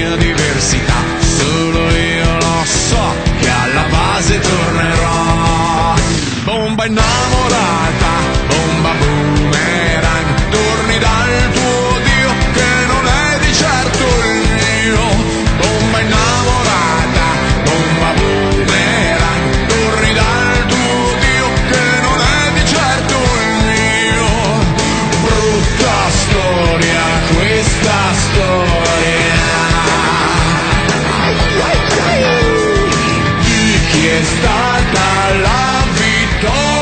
non sa della mia diversità. Solo io lo so che alla base tornerò. Bomba innamorata Anna la vie